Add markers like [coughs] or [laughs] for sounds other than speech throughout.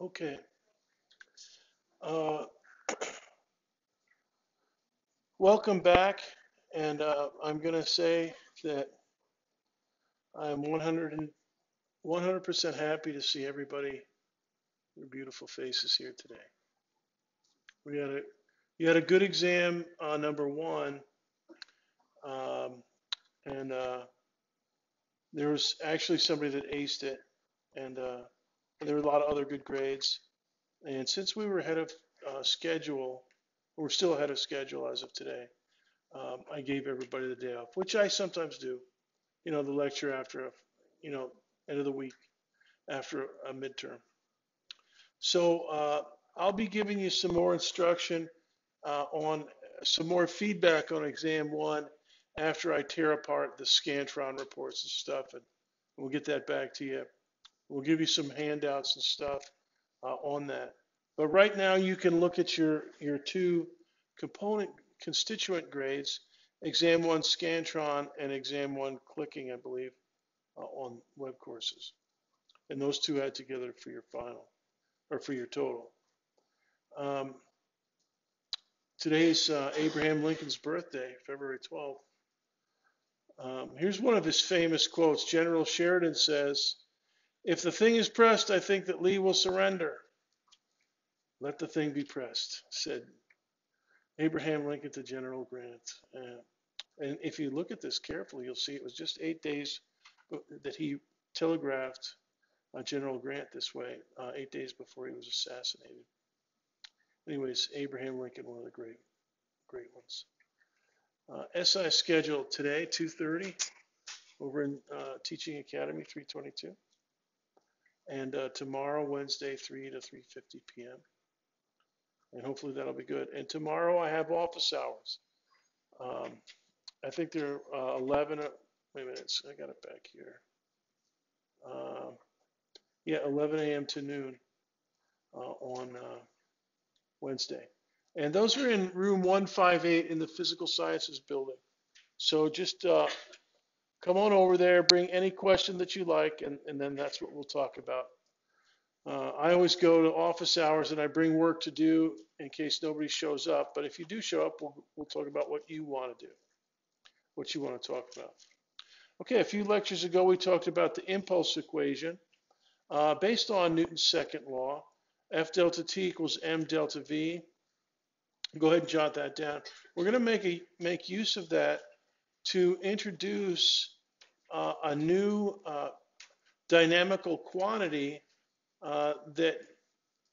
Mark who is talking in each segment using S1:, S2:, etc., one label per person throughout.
S1: Okay. Uh, [clears throat] welcome back, and uh, I'm going to say that I'm 100 100% happy to see everybody, your beautiful faces here today. We had a you had a good exam, uh, number one, um, and uh, there was actually somebody that aced it, and uh, there were a lot of other good grades. And since we were ahead of uh, schedule, we're still ahead of schedule as of today, um, I gave everybody the day off, which I sometimes do. You know, the lecture after, a, you know, end of the week after a midterm. So uh, I'll be giving you some more instruction uh, on some more feedback on exam one after I tear apart the Scantron reports and stuff, and we'll get that back to you. We'll give you some handouts and stuff uh, on that. But right now you can look at your, your two component constituent grades, exam one Scantron and exam one clicking, I believe, uh, on web courses. And those two add together for your final, or for your total. Um, today's uh, Abraham Lincoln's birthday, February 12th. Um, here's one of his famous quotes. General Sheridan says, if the thing is pressed, I think that Lee will surrender. Let the thing be pressed, said Abraham Lincoln to General Grant. Uh, and if you look at this carefully, you'll see it was just eight days that he telegraphed uh, General Grant this way, uh, eight days before he was assassinated. Anyways, Abraham Lincoln, one of the great, great ones. Uh, SI schedule today, 2.30, over in uh, Teaching Academy, 322 and uh, tomorrow, Wednesday, 3 to 3.50 p.m. And hopefully that'll be good. And tomorrow I have office hours. Um, I think they're uh, 11, uh, wait a minute, I got it back here. Uh, yeah, 11 a.m. to noon uh, on uh, Wednesday. And those are in room 158 in the physical sciences building. So just uh, come on over there, bring any question that you like, and, and then that's what we'll talk about. Uh, I always go to office hours and I bring work to do in case nobody shows up. But if you do show up, we'll, we'll talk about what you want to do, what you want to talk about. Okay, a few lectures ago, we talked about the impulse equation uh, based on Newton's second law. F delta T equals M delta V. Go ahead and jot that down. We're going to make, a, make use of that to introduce uh, a new uh, dynamical quantity uh, that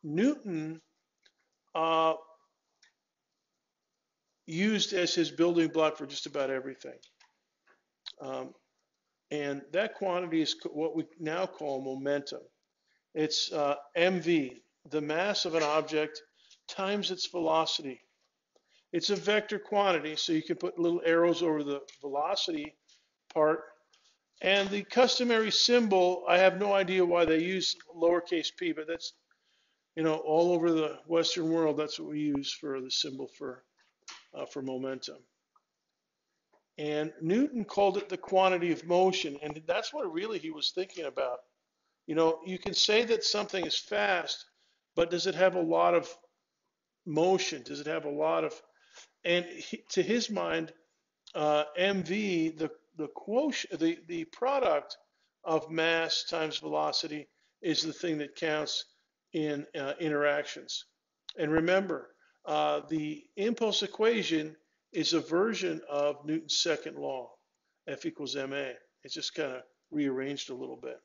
S1: Newton uh, used as his building block for just about everything. Um, and that quantity is what we now call momentum. It's uh, mv, the mass of an object times its velocity. It's a vector quantity, so you can put little arrows over the velocity part. And the customary symbol, I have no idea why they use lowercase p, but that's, you know, all over the Western world, that's what we use for the symbol for, uh, for momentum. And Newton called it the quantity of motion, and that's what really he was thinking about. You know, you can say that something is fast, but does it have a lot of motion? Does it have a lot of and he, to his mind, uh, mv, the the quotient, the the product of mass times velocity is the thing that counts in uh, interactions. And remember, uh, the impulse equation is a version of Newton's second law, F equals ma. It's just kind of rearranged a little bit.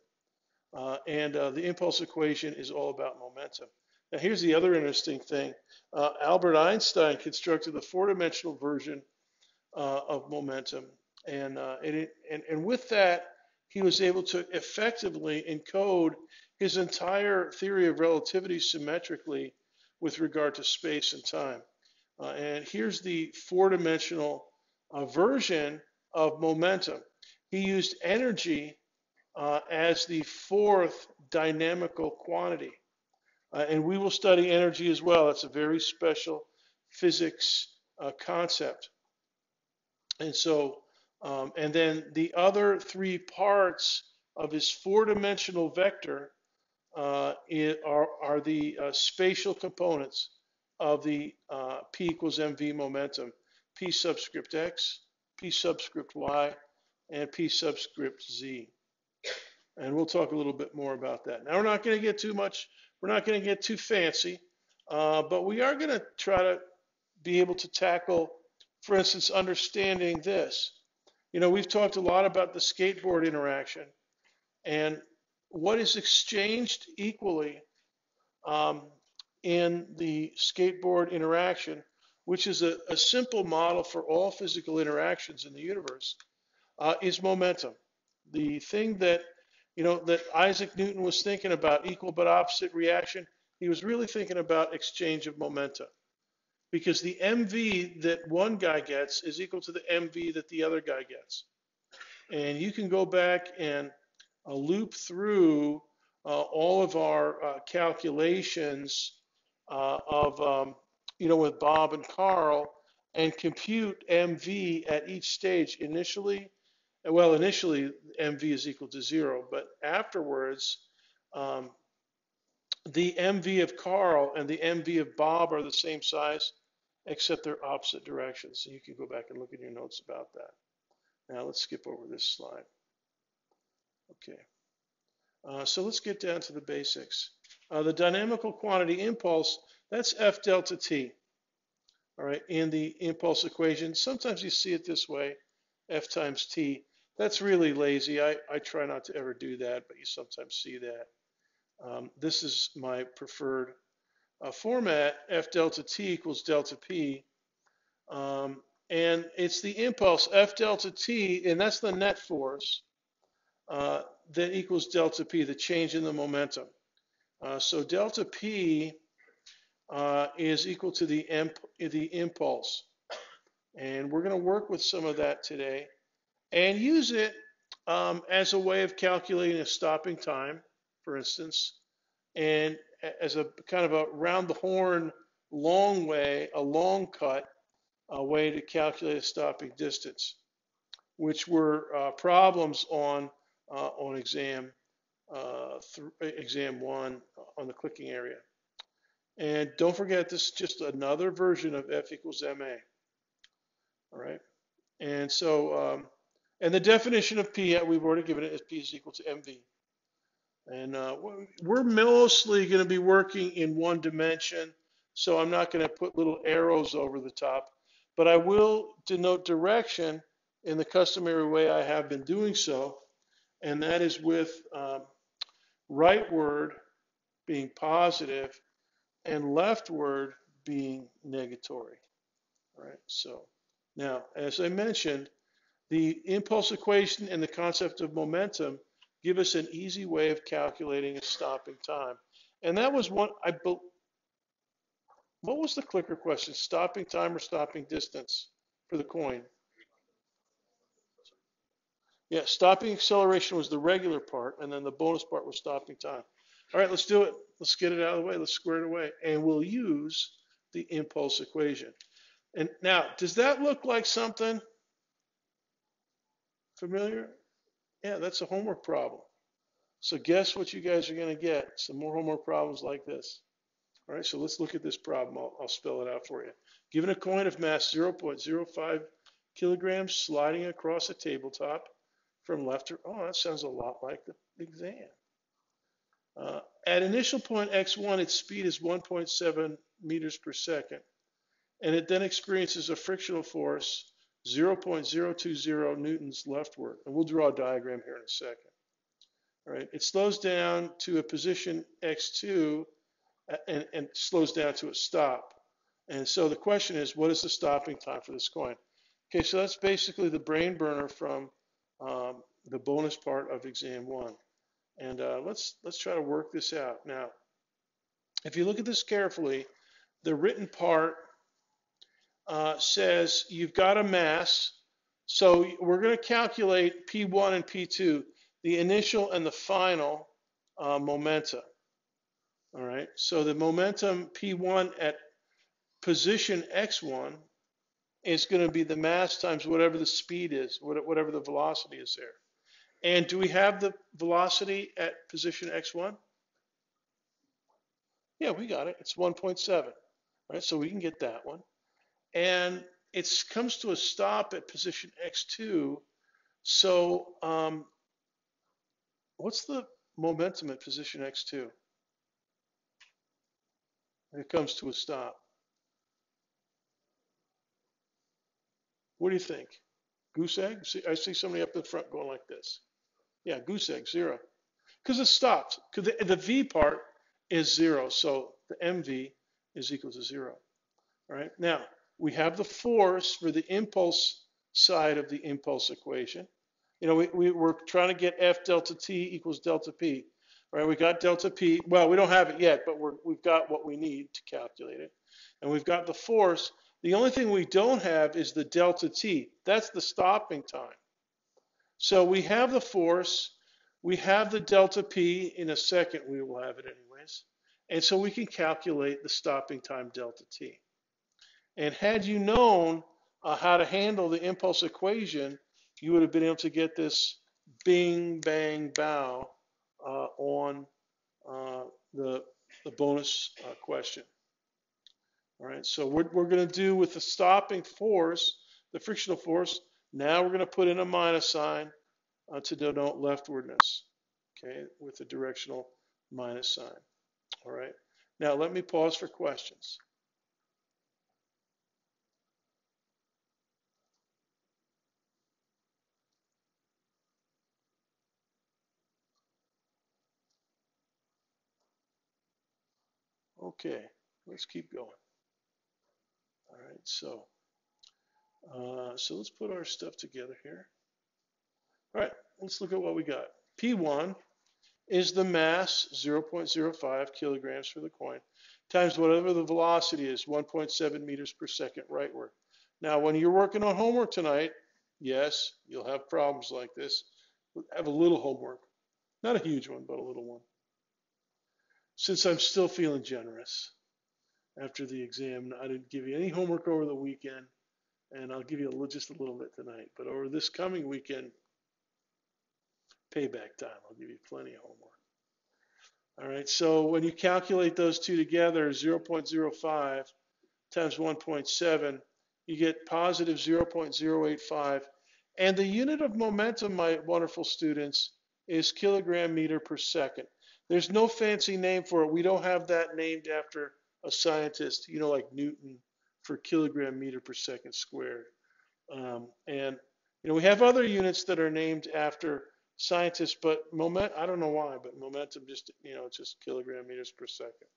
S1: Uh, and uh, the impulse equation is all about momentum. Now here's the other interesting thing. Uh, Albert Einstein constructed the four-dimensional version uh, of momentum. And, uh, and, it, and, and with that, he was able to effectively encode his entire theory of relativity symmetrically with regard to space and time. Uh, and here's the four-dimensional uh, version of momentum. He used energy uh, as the fourth dynamical quantity. Uh, and we will study energy as well. It's a very special physics uh, concept. And so, um, and then the other three parts of his four-dimensional vector uh, i- are, are the uh, spatial components of the uh, P equals mv momentum. P subscript x, P subscript y, and P subscript z. And we'll talk a little bit more about that. Now, we're not going to get too much, we're not going to get too fancy, uh, but we are going to try to be able to tackle, for instance, understanding this. You know, we've talked a lot about the skateboard interaction and what is exchanged equally um, in the skateboard interaction, which is a, a, simple model for all physical interactions in the universe, uh, is momentum. The thing that you know that Isaac Newton was thinking about, equal but opposite reaction, he was really thinking about exchange of momentum. Because the MV that one guy gets is equal to the MV that the other guy gets. And you can go back and uh, loop through uh, all of our uh, calculations uh, of, um, you know, with Bob and Carl and compute MV at each stage initially. Well, initially MV is equal to zero, but afterwards, um, the MV of Carl and the MV of Bob are the same size, except they're opposite directions. So you can go back and look at your notes about that. Now let's skip over this slide. Okay. Uh, so let's get down to the basics. Uh, the dynamical quantity impulse, that's F delta T. All right, in the impulse equation. Sometimes you see it this way, F times T. That's really lazy. I, I try not to ever do that, but you sometimes see that. Um, this is my preferred uh, format, F delta T equals delta P. Um, and it's the impulse, F delta T, and that's the net force, uh, that equals delta P, the change in the momentum. Uh, so delta P uh, is equal to the, imp the impulse. And we're going to work with some of that today and use it um, as a way of calculating a stopping time, for instance, and as a kind of a round the horn long way, a long cut, a way to calculate a stopping distance, which were uh, problems on uh, on exam uh, exam one on the clicking area. And don't forget, this is just another version of F equals MA. All right. And so, um, and the definition of P, we've already given it as P is equal to MV. And uh, we're mostly going to be working in one dimension, so I'm not going to put little arrows over the top, but I will denote direction in the customary way I have been doing so, and that is with um, rightward being positive and leftward being negatory. All right, so now, as I mentioned, the impulse equation and the concept of momentum give us an easy way of calculating a stopping time. And that was one, I what was the clicker question? Stopping time or stopping distance for the coin? Yeah, stopping acceleration was the regular part, and then the bonus part was stopping time. All right, let's do it. Let's get it out of the way. Let's square it away. And we'll use the impulse equation. And now, does that look like something familiar? Yeah, that's a homework problem. So guess what you guys are going to get? Some more homework problems like this. All right, so let's look at this problem. I'll, I'll spell it out for you. Given a coin of mass 0.05 kilograms sliding across a tabletop from left to, oh, that sounds a lot like the exam. Uh, at initial point x1, its speed is 1.7 meters per second, and it then experiences a frictional force 0.020 newtons leftward. And we'll draw a diagram here in a second. All right, it slows down to a position x2 and, and slows down to a stop. And so the question is, what is the stopping time for this coin? Okay, so that's basically the brain burner from um, the bonus part of exam one. And uh, let's let's try to work this out. Now, if you look at this carefully, the written part uh, says you've got a mass. So we're going to calculate P1 and P2, the initial and the final uh, momenta. All right, so the momentum P1 at position X1 is going to be the mass times whatever the speed is, whatever the velocity is there. And do we have the velocity at position X1? Yeah, we got it. It's 1.7. All right, so we can get that one. And it comes to a stop at position x2. So um, what's the momentum at position x2? It comes to a stop. What do you think? Goose egg? See, I see somebody up in front going like this. Yeah, goose egg, zero. Because it stops. Because the, the V part is zero. So the MV is equal to zero. All right. Now, we have the force for the impulse side of the impulse equation. You know, we, we, we're trying to get F delta T equals delta P. Right, we got delta P. Well, we don't have it yet, but we're, we've got what we need to calculate it. And we've got the force. The only thing we don't have is the delta T. That's the stopping time. So we have the force. We have the delta P. In a second, we will have it anyways. And so we can calculate the stopping time delta T. And had you known uh, how to handle the impulse equation, you would have been able to get this bing, bang, bow uh, on uh, the, the bonus uh, question. All right, so what we're going to do with the stopping force, the frictional force, now we're going to put in a minus sign uh, to denote leftwardness, okay, with a directional minus sign. All right, now let me pause for questions. Okay, let's keep going. All right, so uh, so let's put our stuff together here. All right, let's look at what we got. P1 is the mass, 0.05 kilograms for the coin, times whatever the velocity is, 1.7 meters per second rightward. Now, when you're working on homework tonight, yes, you'll have problems like this. Have a little homework. Not a huge one, but a little one since I'm still feeling generous after the exam, I didn't give you any homework over the weekend, and I'll give you a, just a little bit tonight. But over this coming weekend, payback time, I'll give you plenty of homework. All right, so when you calculate those two together, 0.05 times 1.7, you get positive 0.085. And the unit of momentum, my wonderful students, is kilogram meter per second. There's no fancy name for it. We don't have that named after a scientist, you know, like Newton for kilogram meter per second squared. Um, and, you know, we have other units that are named after scientists, but moment, I don't know why, but momentum just, you know, it's just kilogram meters per second.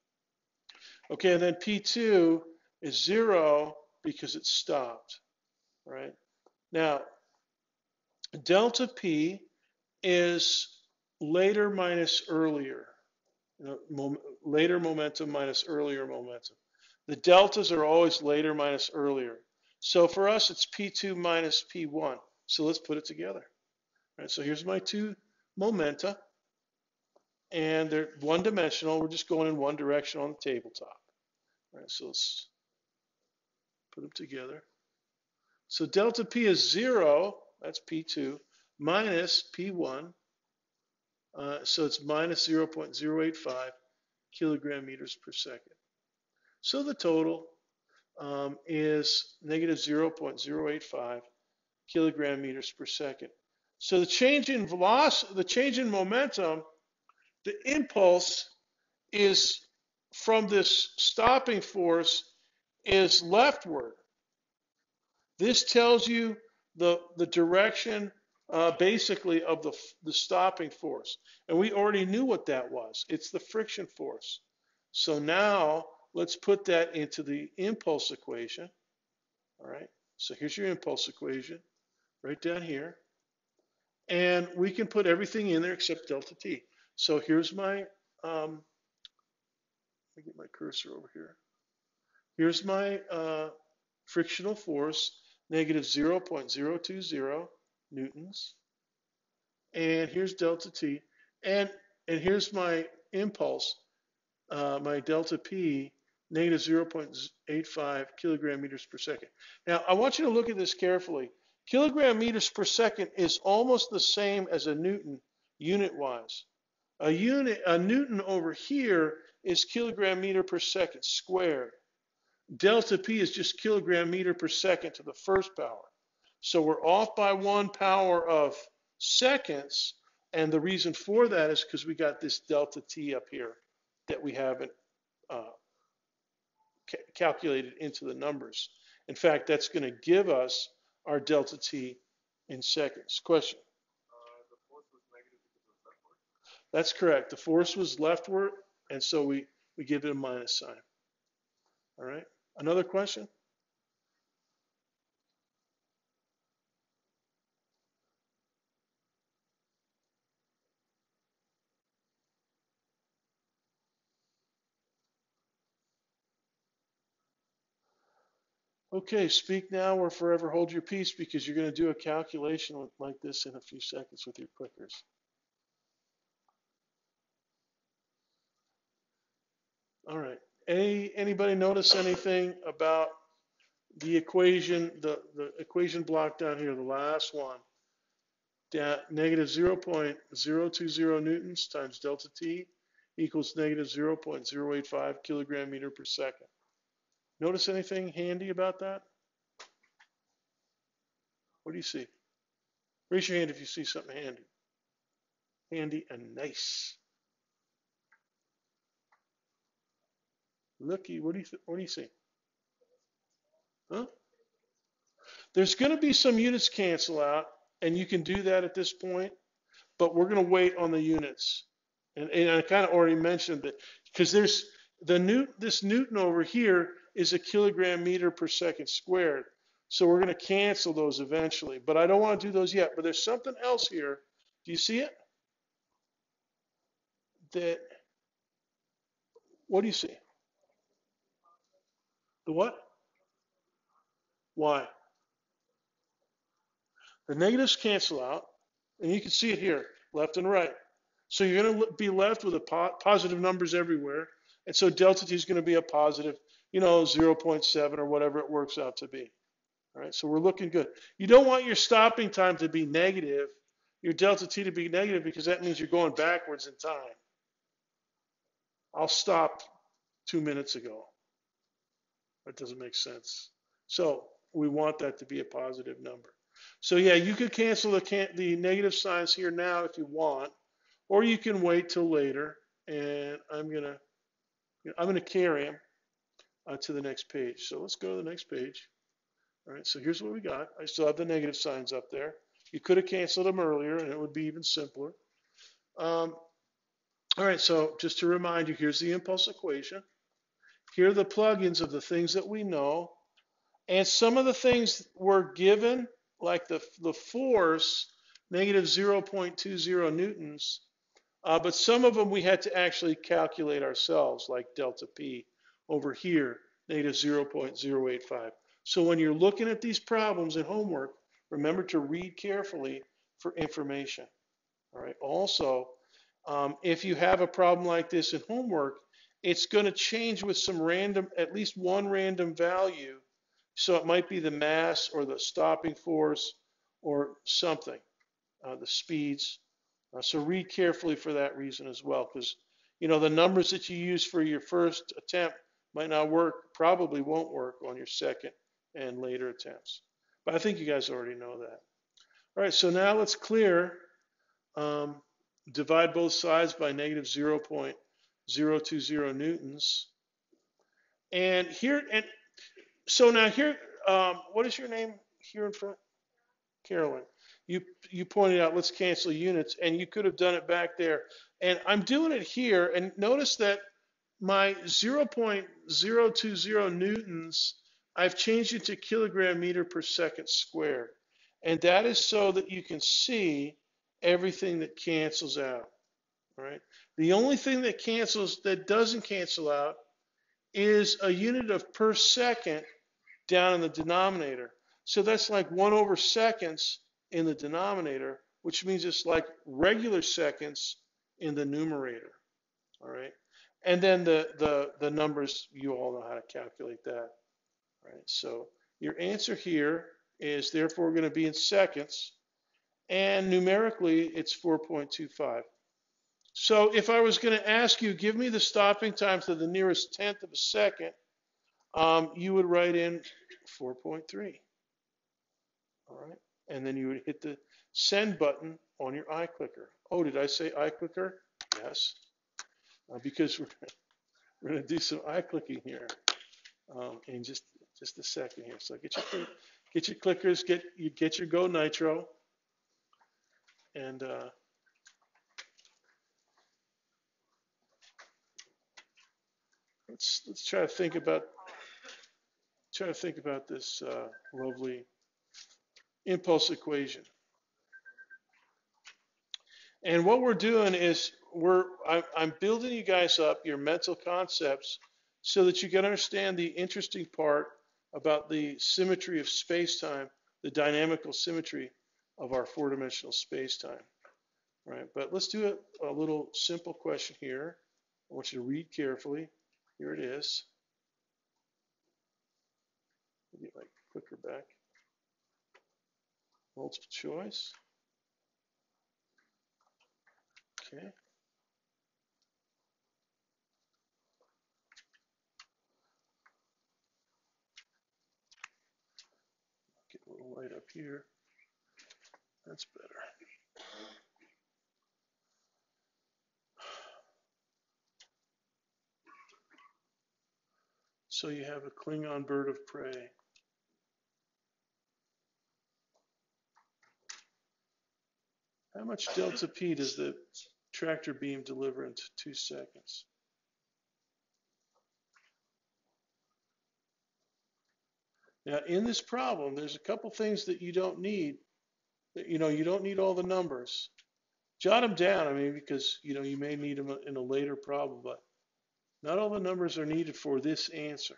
S1: Okay, and then P2 is zero because it stopped, right? Now, delta P is later minus earlier. Later momentum minus earlier momentum. The deltas are always later minus earlier. So for us, it's P2 minus P1. So let's put it together. All right, so here's my two momenta. And they're one dimensional. We're just going in one direction on the tabletop. All right, so let's put them together. So delta P is zero, that's P2, minus P1, uh, so it's minus 0.085 kilogram meters per second. So the total um, is negative 0.085 kilogram meters per second. So the change in velocity, the change in momentum, the impulse is from this stopping force is leftward. This tells you the, the direction uh, basically of the, the stopping force. And we already knew what that was. It's the friction force. So now let's put that into the impulse equation. All right, so here's your impulse equation right down here. And we can put everything in there except delta t. So here's my, um, let me get my cursor over here. Here's my uh, frictional force, negative 0.020 newtons. And here's delta T. And, and here's my impulse, uh, my delta P, negative 0.85 kilogram meters per second. Now, I want you to look at this carefully. Kilogram meters per second is almost the same as a Newton unit-wise. A unit, a Newton over here is kilogram meter per second squared. Delta P is just kilogram meter per second to the first power. So we're off by one power of seconds. And the reason for that is because we got this delta T up here that we haven't uh, ca calculated into the numbers. In fact, that's going to give us our delta T in seconds. Question? Uh the force was negative because of leftward. That's correct. The force was leftward, and so we, we give it a minus sign. All right. Another question? Okay, speak now or forever hold your peace because you're going to do a calculation like this in a few seconds with your clickers. All right. Any anybody notice anything about the equation, the, the equation block down here, the last one? Down, negative 0.020 newtons times delta T equals negative 0.085 kilogram meter per second. Notice anything handy about that? What do you see? Raise your hand if you see something handy. Handy and nice. Looky, what do you what do you see? Huh? There's going to be some units cancel out, and you can do that at this point, but we're going to wait on the units. And, and I kind of already mentioned that because there's the new this Newton over here is a kilogram meter per second squared. So we're going to cancel those eventually, but I don't want to do those yet. But there's something else here. Do you see it? That what do you see? The what? Why? The negatives cancel out, and you can see it here, left and right. So you're going to be left with a po positive numbers everywhere, and so delta t is going to be a positive, you know, 0.7 or whatever it works out to be. All right, so we're looking good. You don't want your stopping time to be negative, your delta t to be negative, because that means you're going backwards in time. I'll stop two minutes ago. That doesn't make sense. So we want that to be a positive number. So yeah, you could cancel the, can the negative signs here now if you want, or you can wait till later. And I'm gonna, I'm gonna carry them uh, to the next page. So let's go to the next page. All right, so here's what we got. I still have the negative signs up there. You could have canceled them earlier and it would be even simpler. Um, all right, so just to remind you, here's the impulse equation. Here are the plugins of the things that we know. And some of the things were given, like the, the force, negative 0.20 newtons, uh, but some of them we had to actually calculate ourselves, like delta P over here, negative 0.085. So when you're looking at these problems in homework, remember to read carefully for information. All right. Also, um, if you have a problem like this in homework, it's going to change with some random, at least one random value. So it might be the mass or the stopping force or something, uh, the speeds. Uh, so read carefully for that reason as well, because you know the numbers that you use for your first attempt might not work, probably won't work on your second and later attempts. But I think you guys already know that. All right, so now let's clear. Um, divide both sides by negative 0.020 newtons. And here, and so now here, um, what is your name here in front? Carolyn. You, you pointed out, let's cancel units, and you could have done it back there. And I'm doing it here, and notice that my 0.020 newtons, I've changed it to kilogram meter per second squared. And that is so that you can see everything that cancels out, right? The only thing that cancels, that doesn't cancel out, is a unit of per second down in the denominator. So that's like 1 over seconds in the denominator, which means it's like regular seconds in the numerator. All right. And then the, the, the numbers, you all know how to calculate that. right? So your answer here is therefore going to be in seconds. And numerically, it's 4.25. So if I was going to ask you, give me the stopping time to the nearest tenth of a second, um, you would write in 4.3. All right. And then you would hit the send button on your iClicker. Oh, did I say iClicker? Yes. Uh, because we're, [laughs] we're going to do some iClicking here um, in just just a second here. So get your get your clickers, get you get your Go Nitro, and uh, let's let's try to think about try to think about this uh, lovely impulse equation. And what we're doing is we're I'm building you guys up your mental concepts so that you can understand the interesting part about the symmetry of space-time, the dynamical symmetry of our four-dimensional space-time. Right, but let's do a, a little simple question here. I want you to read carefully. Here it is. Get my clicker back. Multiple choice. Okay. Get a little light up here. That's better. So you have a Klingon bird of prey. How much delta P does the tractor beam deliver in two seconds? Now, in this problem, there's a couple things that you don't need. That, you know, you don't need all the numbers. Jot them down, I mean, because, you know, you may need them in a later problem, but not all the numbers are needed for this answer.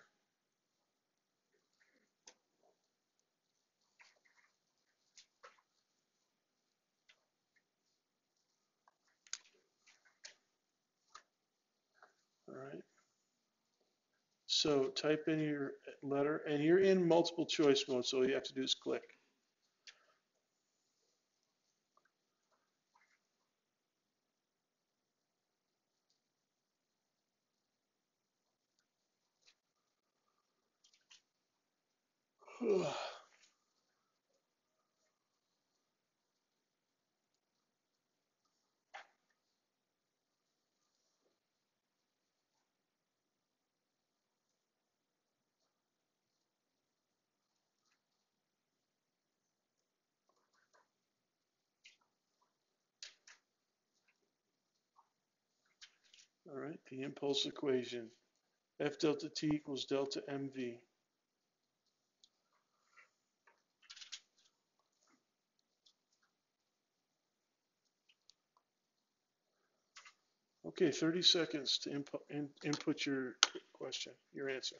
S1: So type in your letter and you're in multiple choice mode. So all you have to do is click. All right, the impulse equation. F delta T equals delta MV. Okay, 30 seconds to input, in, input your question, your answer.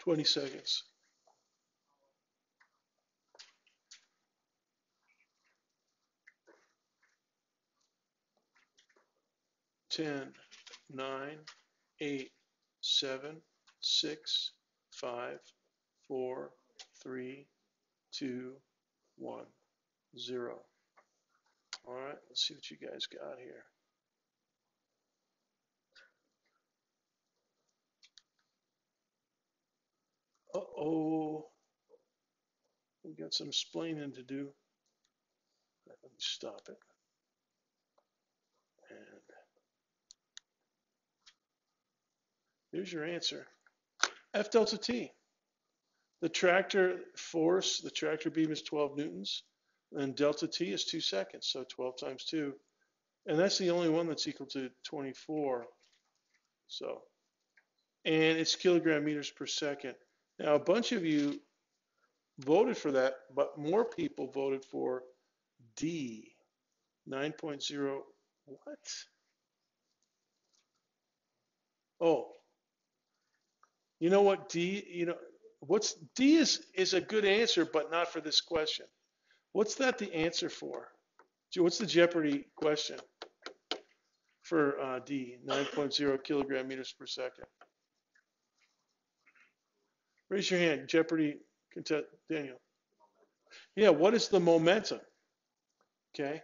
S1: Twenty seconds. 10, 9, 8, 7, 6, 5, 4, 3, 2, 1, 0. All right, let's see what you guys got here. Uh-oh. We got some splaining to do. Let me stop it. Here's your answer. F delta T. The tractor force, the tractor beam is 12 newtons, and delta T is 2 seconds, so 12 times 2. And that's the only one that's equal to 24. So, and it's kilogram meters per second. Now, a bunch of you voted for that, but more people voted for D, 9.0. What? Oh, you know what D, you know, what's D is is a good answer, but not for this question. What's that the answer for? What's the Jeopardy question for uh, D, 9.0 kilogram meters per second? Raise your hand, Jeopardy contest, Daniel. Yeah, what is the momentum? Okay.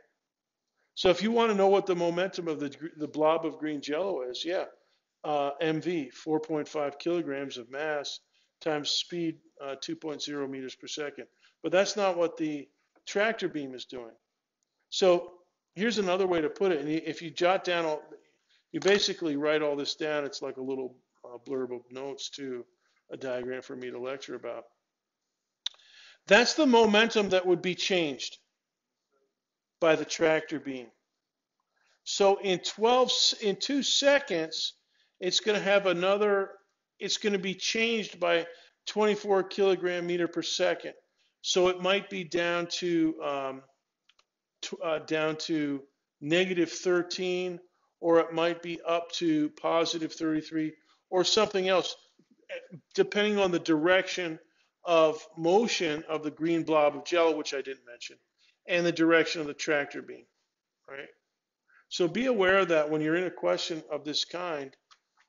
S1: So if you want to know what the momentum of the, the blob of green jello is, yeah, uh, MV, 4.5 kilograms of mass times speed, uh, 2.0 meters per second. But that's not what the tractor beam is doing. So here's another way to put it. And if you jot down all, you basically write all this down. It's like a little uh, blurb of notes to a diagram for me to lecture about. That's the momentum that would be changed by the tractor beam. So in 12, in two seconds, it's going to have another, it's going to be changed by 24 kilogram meter per second. So it might be down to, um, uh, down to negative 13, or it might be up to positive 33, or something else, depending on the direction of motion of the green blob of gel, which I didn't mention, and the direction of the tractor beam, right? So be aware of that when you're in a question of this kind,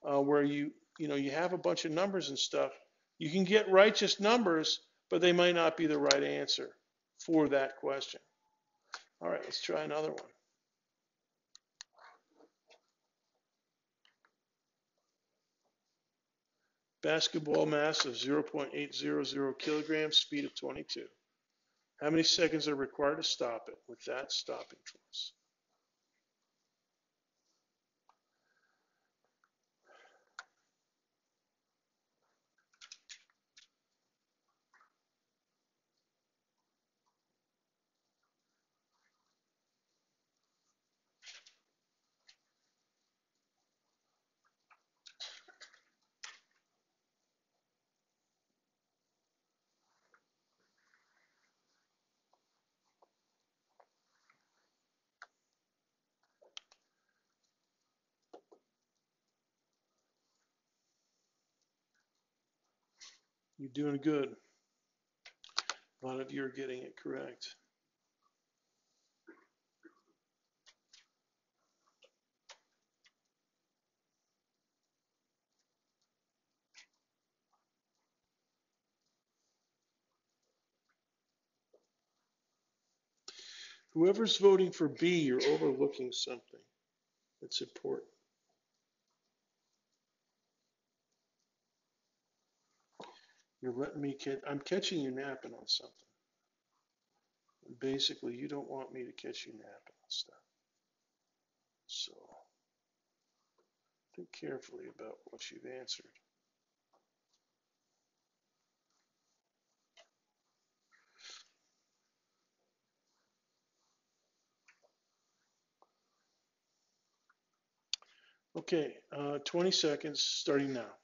S1: uh, where you, you know, you have a bunch of numbers and stuff, you can get righteous numbers, but they might not be the right answer for that question. All right, let's try another one. Basketball mass of 0.800 kilograms, speed of 22. How many seconds are required to stop it with that stopping force? You're doing good. A lot of you are getting it correct. Whoever's voting for B, you're overlooking something that's important. You're letting me catch, I'm catching you napping on something. Basically, you don't want me to catch you napping on stuff. So, think carefully about what you've answered. Okay, uh, 20 seconds starting now.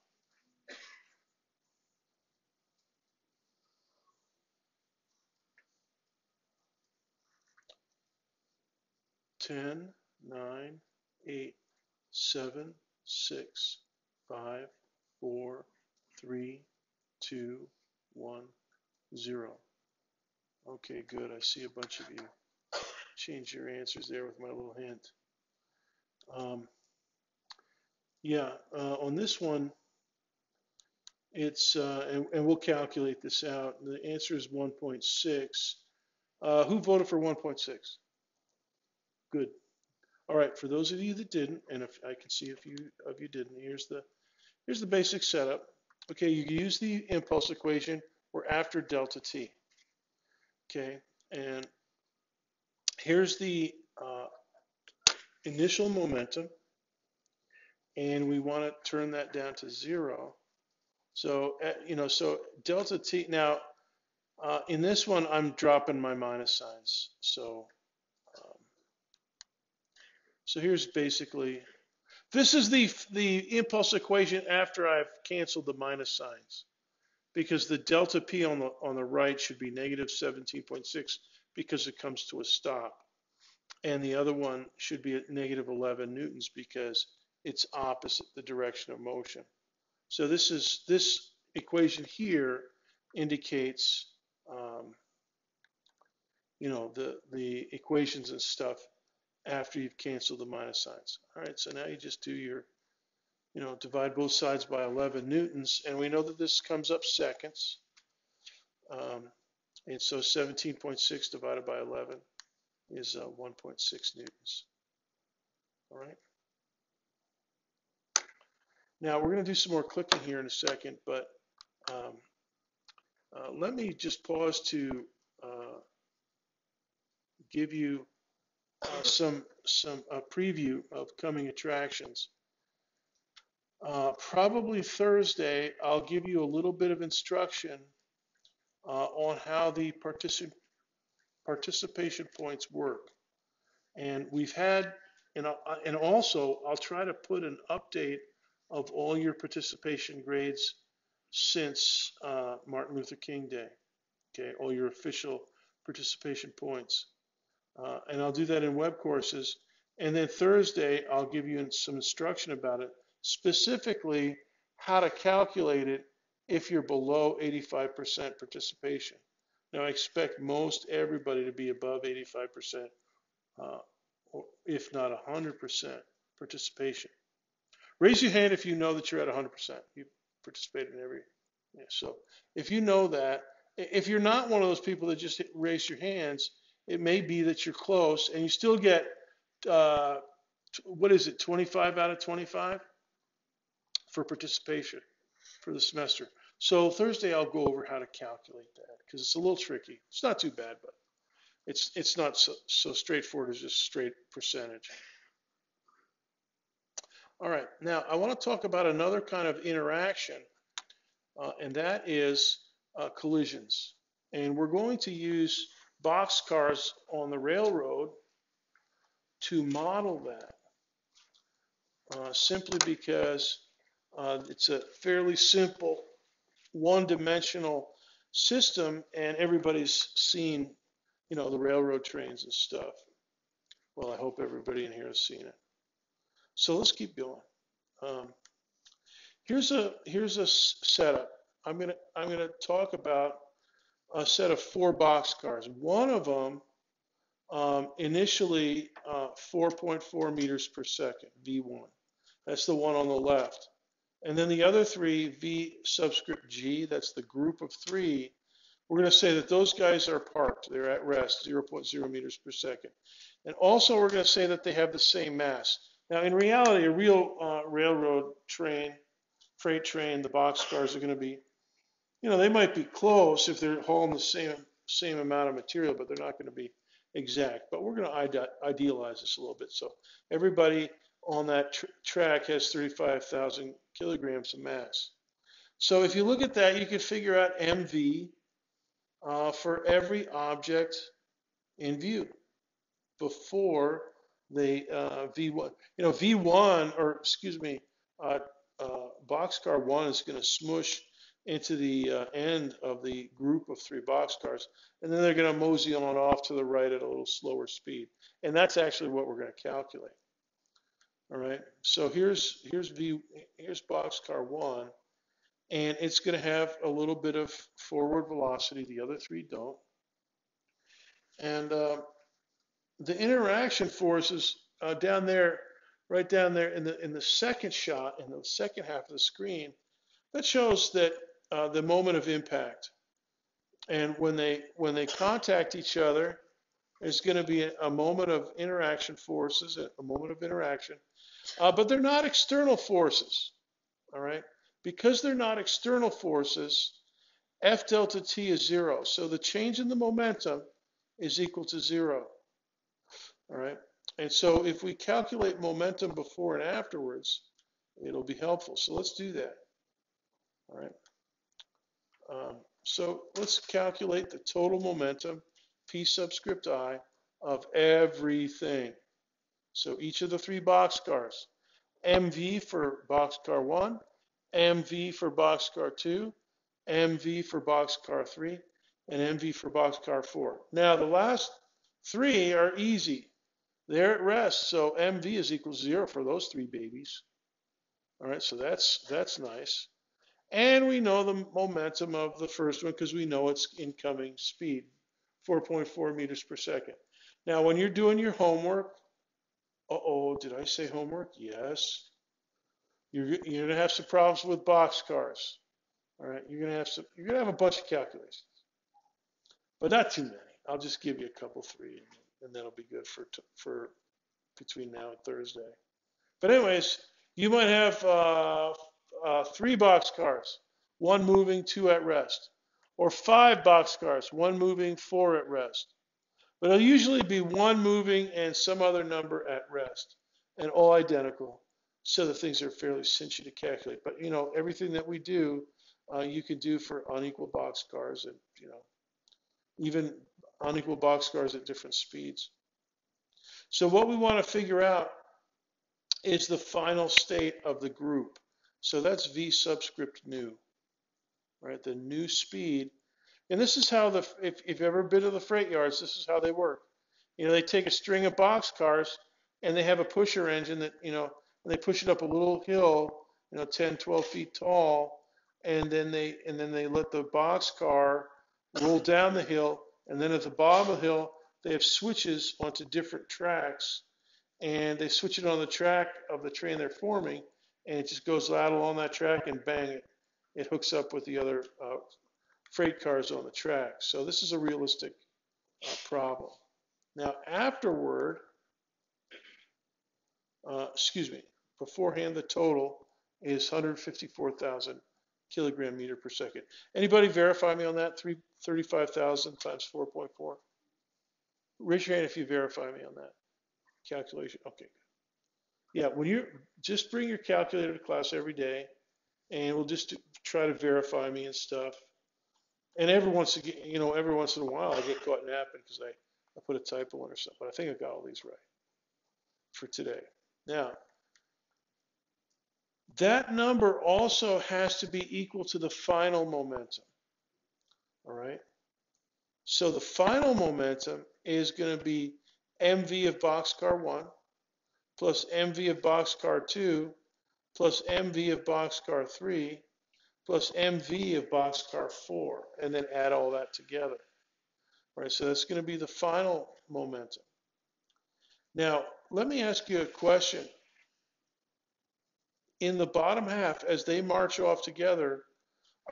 S1: 10, 9, 8, 7, 6, 5, 4, 3, 2, 1, 0. Okay, good. I see a bunch of you change your answers there with my little hint. Um, yeah, uh, on this one, it's, uh, and, and, we'll calculate this out. The answer is 1.6. Uh, who voted for 1.6? Good. All right, for those of you that didn't, and if I can see a few of you didn't, here's the here's the basic setup. Okay, you use the impulse equation. We're after delta t. Okay, and here's the uh, initial momentum, and we want to turn that down to zero. So uh, you know, so delta t. Now, uh, in this one, I'm dropping my minus signs. So so here's basically, this is the, the impulse equation after I've canceled the minus signs because the delta P on the, on the right should be negative 17.6 because it comes to a stop. And the other one should be at negative 11 newtons because it's opposite the direction of motion. So this is this equation here indicates, um, you know, the the equations and stuff after you've canceled the minus signs. All right, so now you just do your you know, divide both sides by 11 newtons, and we know that this comes up seconds. Um, and so 17.6 divided by 11 is uh, 1.6 newtons. All right. Now we're going to do some more clicking here in a second, but um, uh, let me just pause to uh, give you uh, some some a preview of coming attractions. Uh, probably Thursday, I'll give you a little bit of instruction uh, on how the particip participation points work. And we've had, and, and also I'll try to put an update of all your participation grades since uh, Martin Luther King Day. Okay, all your official participation points. Uh, and I'll do that in web courses. And then Thursday, I'll give you some instruction about it, specifically how to calculate it if you're below 85% participation. Now, I expect most everybody to be above 85%, uh, if not 100% participation. Raise your hand if you know that you're at 100%. You participated in every. Yeah, so if you know that, if you're not one of those people that just raise your hands, it may be that you're close and you still get, uh, what is it, 25 out of 25 for participation for the semester. So Thursday I'll go over how to calculate that because it's a little tricky. It's not too bad, but it's it's not so, so straightforward as just straight percentage. All right, now I want to talk about another kind of interaction, uh, and that is uh, collisions. And we're going to use boxcars on the railroad to model that, uh, simply because uh, it's a fairly simple one-dimensional system, and everybody's seen, you know, the railroad trains and stuff. Well, I hope everybody in here has seen it. So let's keep going. Um, here's a here's a setup. I'm gonna I'm gonna talk about a set of four box cars. One of them um, initially uh, 4.4 meters per second, V1. That's the one on the left. And then the other three, V subscript G, that's the group of three, we're going to say that those guys are parked. They're at rest, 0.0 meters per second. And also we're going to say that they have the same mass. Now, in reality, a real uh, railroad train, freight train, the boxcars are going to be, you know, they might be close if they're hauling the same same amount of material, but they're not going to be exact. But we're going to idealize this a little bit. So everybody on that tr track has 35,000 kilograms of mass. So if you look at that, you can figure out MV uh, for every object in view before the uh, V1. You know, V1, or excuse me, uh, uh, boxcar 1 is going to smush into the uh, end of the group of three boxcars, and then they're going to mosey on off to the right at a little slower speed. And that's actually what we're going to calculate. All right, so here's here's V here's boxcar 1, and it's going to have a little bit of forward velocity. The other three don't. And uh, the interaction forces uh, down there, right down there in the in the second shot, in the second half of the screen, that shows that uh, the moment of impact. And when they when they contact each other, there's going to be a, a, moment of interaction forces, a, moment of interaction, uh, but they're not external forces. All right, because they're not external forces, F delta t is zero. So the change in the momentum is equal to zero. All right. And so if we calculate momentum before and afterwards, it'll be helpful. So let's do that. All right. Um, so let's calculate the total momentum, P subscript I, of everything. So each of the three boxcars, MV for boxcar 1, MV for boxcar 2, MV for boxcar 3, and MV for boxcar 4. Now the last three are easy. They're at rest, so MV is equal to zero for those three babies. All right, so that's that's nice. And we know the momentum of the first one because we know its incoming speed, 4.4 meters per second. Now, when you're doing your homework, uh-oh, did I say homework? Yes. You're, you're going to have some problems with box cars. All right, you're going to have some. You're going to have a bunch of calculations, but not too many. I'll just give you a couple, three, and that'll be good for for between now and Thursday. But anyways, you might have uh, uh, three box cars, one moving, two at rest, or five box cars, one moving, four at rest. But it'll usually be one moving and some other number at rest, and all identical. So the things are fairly cinchy to calculate. But you know, everything that we do, uh, you can do for unequal box cars, and you know, even unequal box cars at different speeds. So what we want to figure out is the final state of the group. So that's V subscript new, right? The new speed. And this is how the, if, if you've ever been to the freight yards, this is how they work. You know, they take a string of box cars and they have a pusher engine that, you know, they push it up a little hill, you know, 10, 12 feet tall, and then they, and then they let the box car roll down the hill. And then at the bottom of the hill, they have switches onto different tracks and they switch it on the track of the train they're forming and it just goes out along that track and bang it it hooks up with the other uh, freight cars on the track. So this is a realistic uh, problem. Now afterward uh, excuse me beforehand the total is 154,000 kilogram meter per second. Anybody verify me on that? 35,000 times 4.4 Raise your hand if you verify me on that calculation. Okay. Yeah, when you just bring your calculator to class every day, and we'll just try to verify me and stuff. And every once again, you know, every once in a while, I get caught napping because I, I put a typo in or something. But I think I got all these right for today. Now, that number also has to be equal to the final momentum. All right. So the final momentum is going to be mv of boxcar 1 plus mv of boxcar 2 plus mv of boxcar 3 plus mv of boxcar 4 and then add all that together. All right, so that's going to be the final momentum. Now, let me ask you a question. In the bottom half, as they march off together,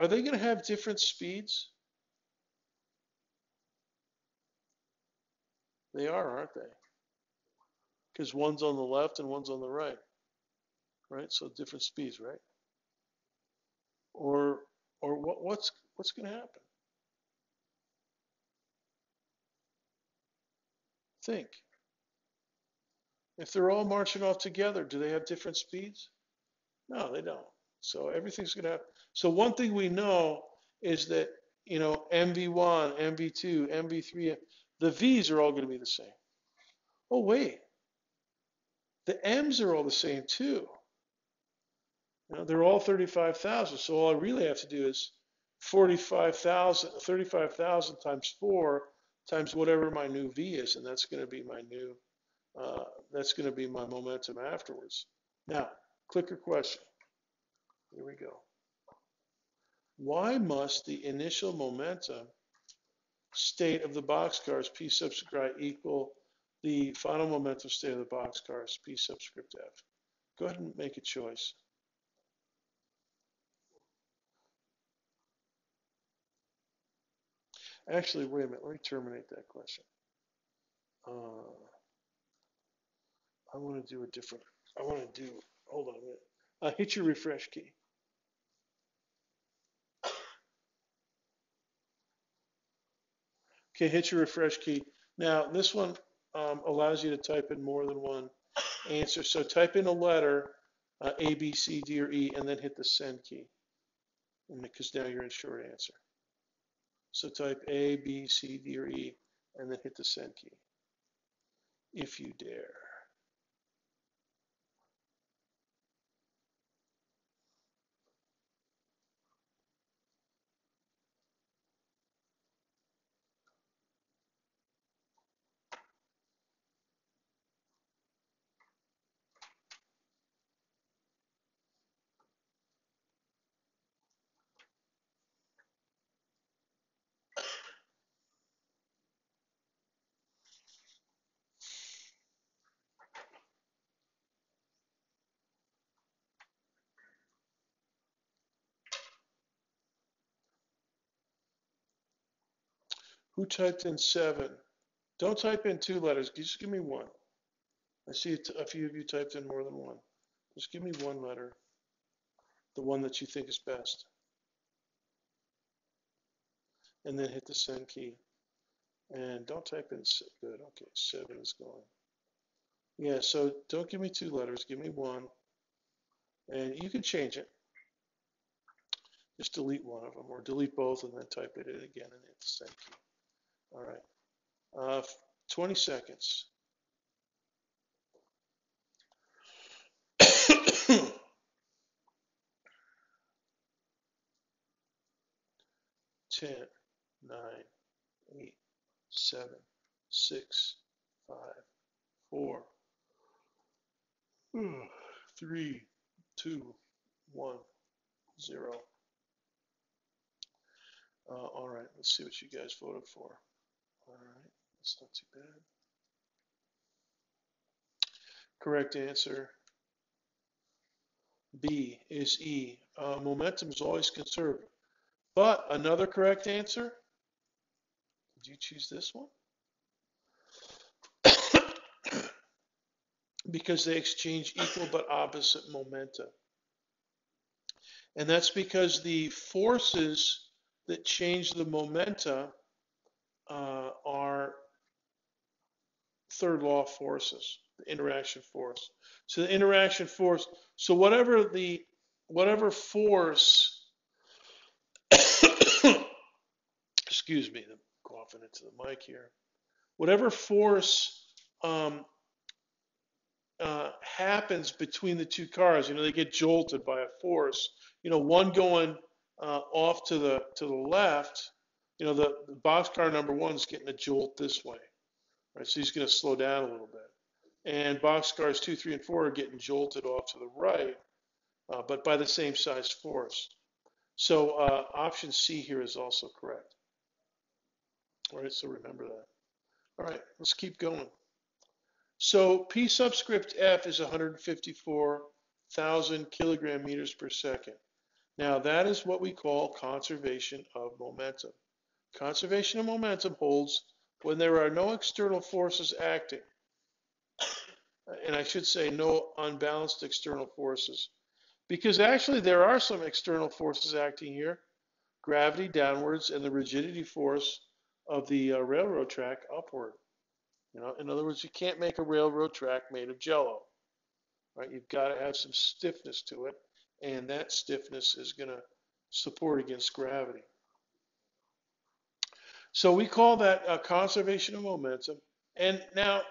S1: are they going to have different speeds? They are, aren't they? Because one's on the left and one's on the right. Right? So different speeds, right? Or or what, what's what's going to happen? Think. If they're all marching off together, do they have different speeds? No, they don't. So everything's going to happen. So one thing we know is that, you know, MV1, MV2, MV3, the V's are all going to be the same. Oh, wait. The M's are all the same too. They're all 35,000. So all I really have to do is 45,000, 35,000 times 4 times whatever my new V is. And that's going to be my new, uh, that's going to be my momentum afterwards. Now, clicker question. Here we go. Why must the initial momentum state of the boxcars P subscript equal the final momentum state of the boxcars P subscript F. Go ahead and make a choice. Actually, wait a minute. Let me terminate that question. Uh, I want to do a different. I want to do. Hold on a minute. Uh, hit your refresh key. Okay, hit your refresh key. Now, this one um, allows you to type in more than one answer. So type in a letter, uh, A, B, C, D, or E, and then hit the send key, because now you're in short answer. So type A, B, C, D, or E, and then hit the send key, if you dare. Who typed in seven? Don't type in two letters. Just give me one. I see a few of you typed in more than one. Just give me one letter, the one that you think is best. And then hit the send key. And don't type in good. Okay, seven is gone. Yeah, so don't give me two letters. Give me one. And you can change it. Just delete one of them or delete both and then type it in again and hit the send key. All right. Uh, 20 seconds. [coughs] Ten, nine, eight, seven, six, five, four, [sighs] three, two, one, zero. Uh, all right, let's see what you guys voted for. All right, that's not too bad. Correct answer. B is E. Uh, momentum is always conserved. But another correct answer, did you choose this one? [coughs] because they exchange equal but opposite momentum. And that's because the forces that change the momenta uh, third law forces, the interaction force. So the interaction force, so whatever the whatever force [coughs] excuse me, I'm coughing into the mic here. Whatever force um, uh, happens between the two cars, you know, they get jolted by a force. You know, one going uh, off to the to the left, you know, the, the boxcar number one is getting a jolt this way, right? So he's going to slow down a little bit. And boxcars two, three, and four are getting jolted off to the right, uh, but by the same size force. So uh, option C here is also correct. All right, so remember that. All right, let's keep going. So P subscript F is 154,000 kilogram meters per second. Now that is what we call conservation of momentum. Conservation of momentum holds when there are no external forces acting. [coughs] And I should say no unbalanced external forces. Because actually there are some external forces acting here. Gravity downwards and the rigidity force of the uh, railroad track upward. You know, in other words, you can't make a railroad track made of jello. Right? You've got to have some stiffness to it and that stiffness is going to support against gravity. So we call that a conservation of momentum. And now,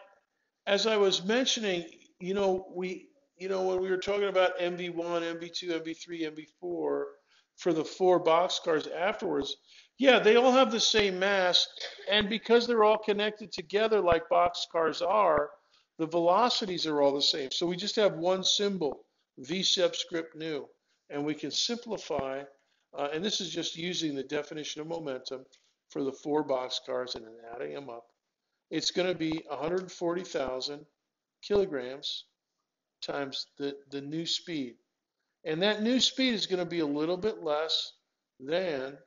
S1: as I was mentioning, you know, we, you know, when we were talking about MV1, MV2, MV3, MV4 for the four box cars afterwards, yeah, they all have the same mass, and because they're all connected together like box cars are, the velocities are all the same. So we just have one symbol V subscript new, And we can simplify, uh, and this is just using the definition of momentum for the four box cars and then adding them up. It's going to be 140,000 kilograms times the, the new speed. And that new speed is going to be a little bit less than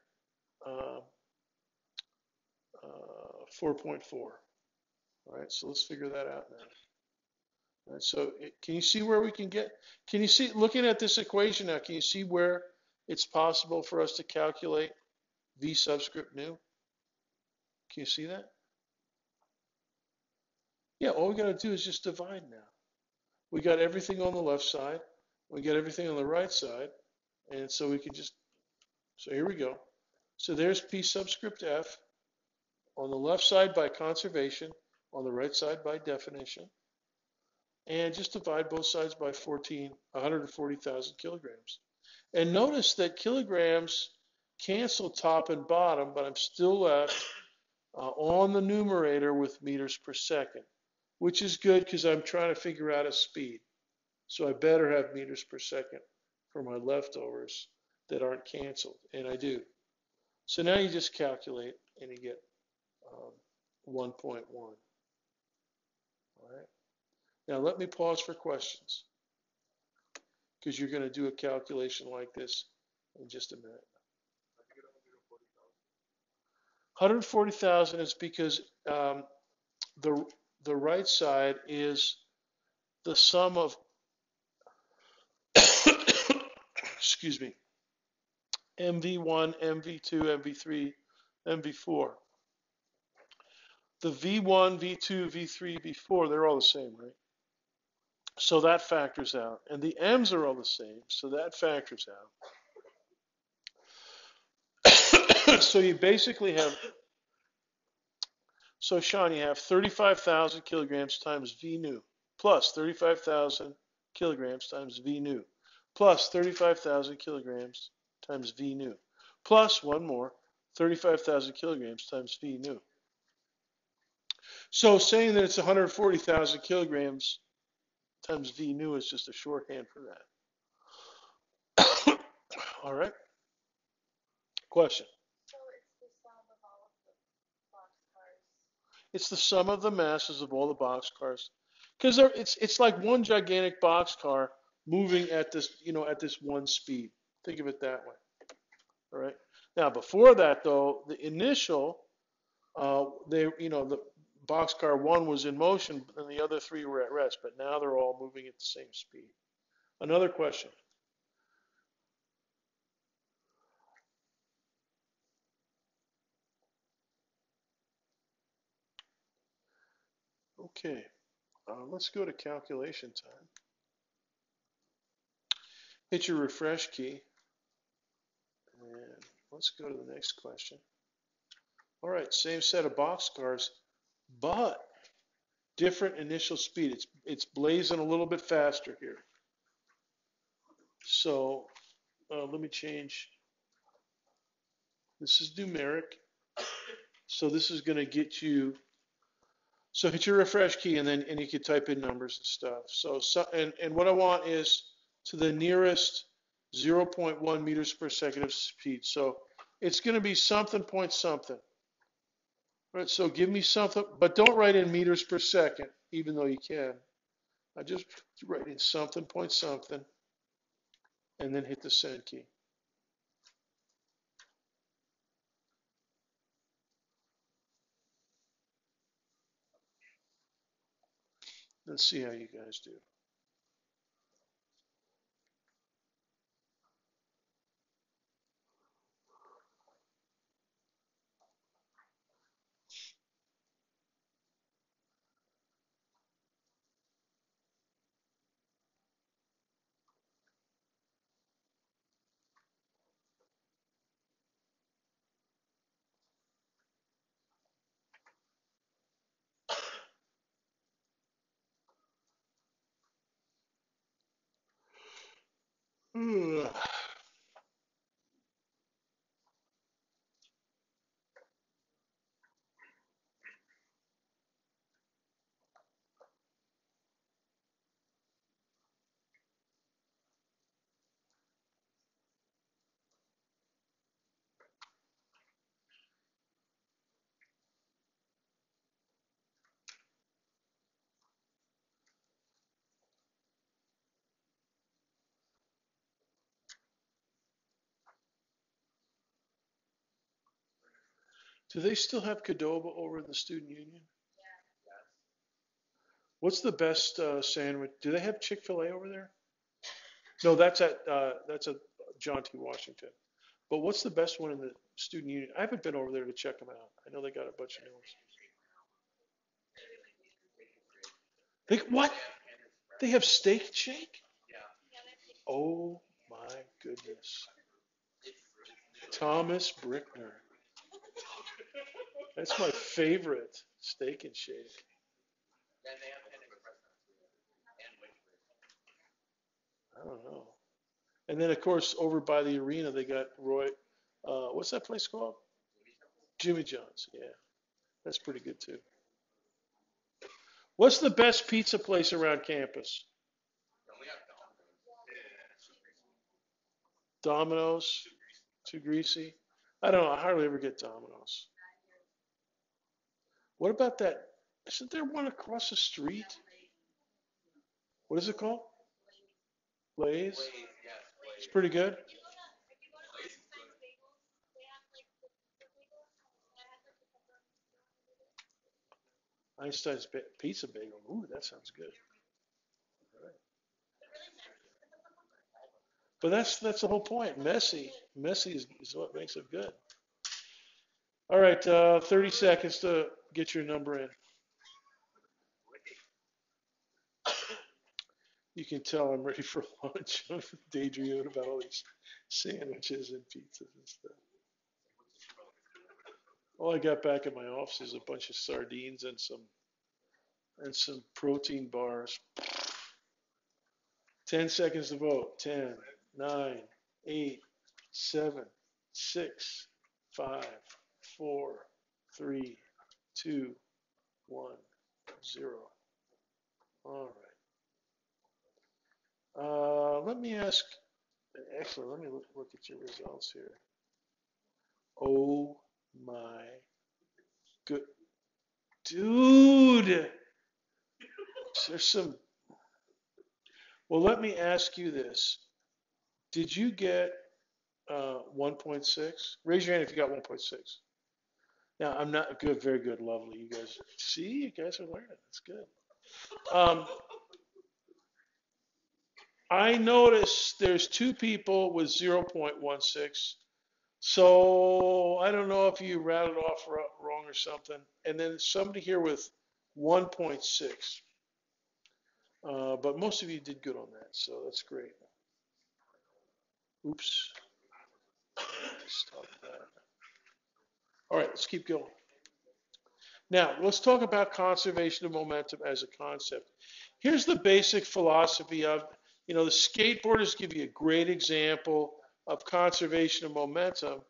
S1: uh, uh, 4.4. All right, so let's figure that out now. Right, so it, can you see where we can get, can you see, looking at this equation now, can you see where it's possible for us to calculate V subscript nu? Can you see that? Yeah, all we got to do is just divide now. We got everything on the left side. We got everything on the right side. And so we can just, so here we go. So there's P subscript F on the left side by conservation, on the right side by definition and just divide both sides by 14, 140,000 kilograms. And notice that kilograms cancel top and bottom, but I'm still left uh, on the numerator with meters per second, which is good because I'm trying to figure out a speed. So I better have meters per second for my leftovers that aren't canceled, and I do. So now you just calculate and you get um, 1.1. All right. Now let me pause for questions because you're going to do a calculation like this in just a minute. 140,000 is because um, the the right side is the sum of [coughs] excuse me MV1, MV2, MV3, MV4. The V1, V2, V3, V4, they're all the same, right? So that factors out. And the M's are all the same, so that factors out. [coughs] so you basically have, so Sean, you have 35,000 kilograms times V nu plus 35,000 kilograms times V nu plus 35,000 kilograms times V nu plus one more 35,000 kilograms times V nu. So saying that it's 140,000 kilograms times V nu is just a shorthand for that. [coughs] all right. Question.
S2: So it's the sum of all of the boxcars.
S1: It's the sum of the masses of all the boxcars, because it's it's like one gigantic boxcar moving at this you know at this one speed. Think of it that way. All right. Now before that though, the initial, uh, they you know the boxcar one was in motion and the other three were at rest, but now they're all moving at the same speed. Another question. Okay, uh, let's go to calculation time. Hit your refresh key. And let's go to the next question. All right, same set of boxcars, but different initial speed. It's, it's blazing a little bit faster here. So uh, let me change. This is numeric. So this is going to get you so hit your refresh key and then and you can type in numbers and stuff. So, so and, and what I want is to the nearest 0.1 meters per second of speed. So it's going to be something point something. All right, so give me something, but don't write in meters per second, even though you can. I just write in something point something and then hit the send key. Let's see how you guys do. Ugh. Do they still have Qdoba over in the student union? What's the best uh, sandwich? Do they have Chick Fil A over there? No, that's at uh, that's at John T. Washington. But what's the best one in the student union? I haven't been over there to check them out. I know they got a bunch of new ones. They, what? They have steak shake? Oh my goodness. Thomas Brickner. That's my favorite steak and shake. I don't know. And then of course over by the arena they got Roy. Uh, what's that place called? Jimmy John's. Yeah, that's pretty good too. What's the best pizza place around campus? Domino's. Too greasy. I don't know. I hardly ever get Domino's. What about that? Isn't there one across the street? What is it called? Blaze. It's pretty good. Einstein's pizza bagel. Ooh, that sounds good. But that's that's the whole point. Messy, messy is, is what makes it good. All right, uh, 30 seconds to get your number in. You can tell I'm ready for lunch. [laughs] I'm daydreaming about all these sandwiches and pizzas and stuff. All I got back in my office is a bunch of sardines and some and some protein bars. 10 seconds to vote. 10, 9, 8, 7, 6, 5, 4, 3, 2, 1, 0. All right. Uh, let me ask, actually, let me look, look at your results here. Oh my good, dude. There's some, well, let me ask you this. Did you get uh, 1.6? Raise your hand if you got 1.6. Now, I'm not good, very good, lovely. You guys, see, you guys are learning. That's good. Um, I noticed there's two people with 0.16. So I don't know if you rattled off wrong or something. And then somebody here with 1.6. Uh, but most of you did good on that, so that's great. Oops. Stop that. All right, let's keep going. Now, let's talk about conservation of momentum as a concept. Here's the basic philosophy of, you know, the skateboarders give you a great example of conservation of momentum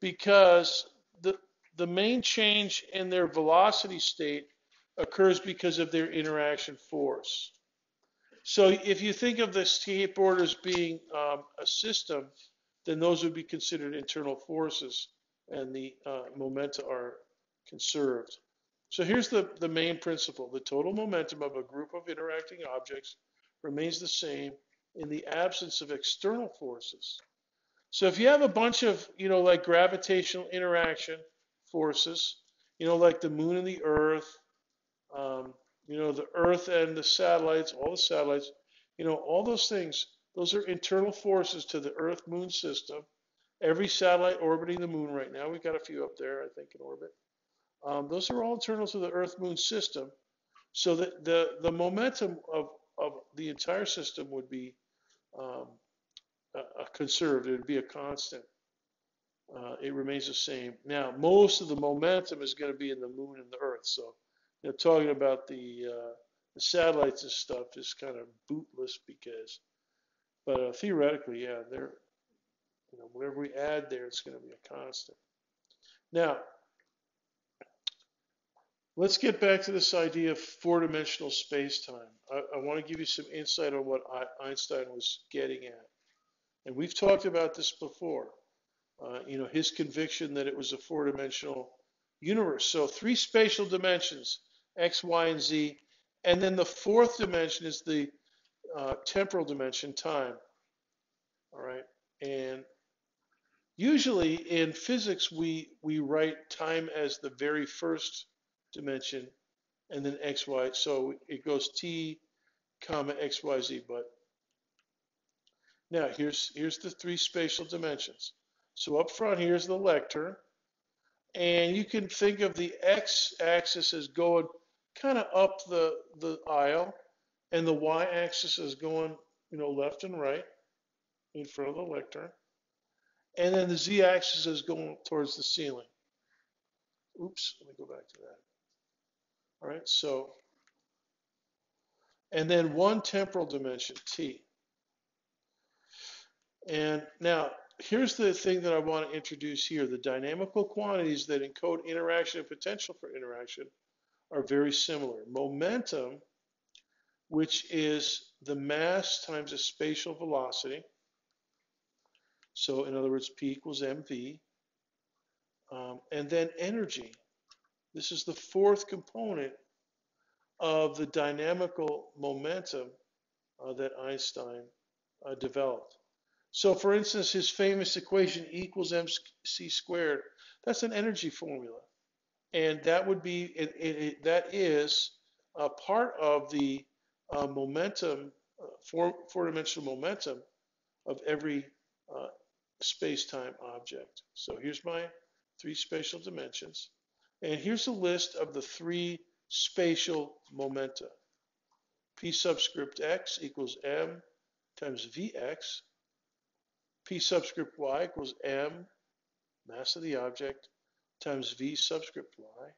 S1: because the, the main change in their velocity state occurs because of their interaction force. So if you think of the skateboarders being um, a system, then those would be considered internal forces and the uh, momenta are conserved. So here's the, the main principle. The total momentum of a group of interacting objects remains the same in the absence of external forces. So if you have a bunch of, you know, like gravitational interaction forces, you know, like the moon and the earth, um, you know, the earth and the satellites, all the satellites, you know, all those things, those are internal forces to the earth moon system. Every satellite orbiting the moon right now, we've got a few up there, I think, in orbit. Um, those are all internal to the earth moon system. So that the, the momentum of, of the entire system would be um, conserved, it would be a constant. Uh, it remains the same. Now, most of the momentum is going to be in the moon and the earth. So you know, talking about the, uh, the satellites and stuff is kind of bootless because, but uh, theoretically, yeah, they're, you know, whatever we add there, it's going to be a constant. Now, let's get back to this idea of four-dimensional space-time. I, I want to give you some insight on what I, Einstein was getting at. And we've talked about this before. Uh, you know, his conviction that it was a four-dimensional universe. So three spatial dimensions, x, y, and z. And then the fourth dimension is the uh, temporal dimension, time. All right. And usually in physics, we, we write time as the very first dimension and then x, y. So it goes t, comma, x, y, z. But now here's, here's the three spatial dimensions. So up front, here's the lectern. And you can think of the x-axis as going kind of up the, the aisle, and the y-axis is going, you know, left and right in front of the lectern. And then the z-axis is going towards the ceiling. Oops, let me go back to that. All right, so, and then one temporal dimension, t. And now, here's the thing that I want to introduce here. The dynamical quantities that encode interaction and potential for interaction are very similar. Momentum, which is the mass times the spatial velocity. So in other words, P equals mv. Um, and then energy. This is the fourth component of the dynamical momentum uh, that Einstein uh, developed. So for instance, his famous equation E equals mc squared, that's an energy formula. And that would be, it, it, it- that is a part of the uh, momentum, uh, four, four-dimensional momentum of every uh, space-time object. So here's my three spatial dimensions. And here's a list of the three spatial momenta. P subscript x equals m times Vx. P subscript y equals m, mass of the object, times V subscript y.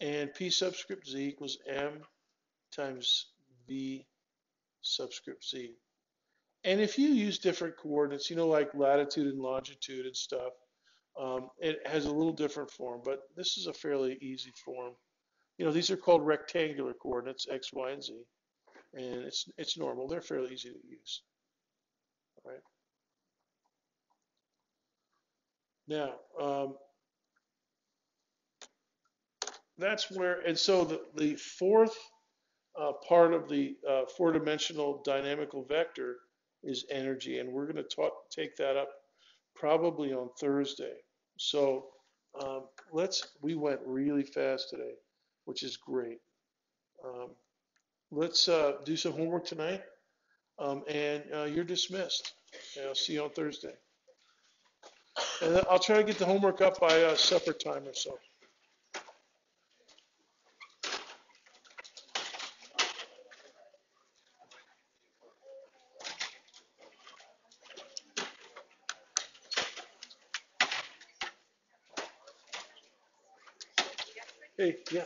S1: And P subscript z equals m times V subscript z. And if you use different coordinates, you know, like latitude and longitude and stuff, um, it has a little different form, but this is a fairly easy form. You know, these are called rectangular coordinates, x, y, and z, and it's it's normal. They're fairly easy to use. All right. Now, um, that's where, and so the, the fourth uh, part of the uh, four-dimensional dynamical vector is energy, and we're going to talk take that up probably on Thursday. So um, let's, we went really fast today, which is great. Um, let's uh, do some homework tonight, um, and uh, you're dismissed. And I'll see you on Thursday. And I'll try to get the homework up by uh, supper time or so. Yeah.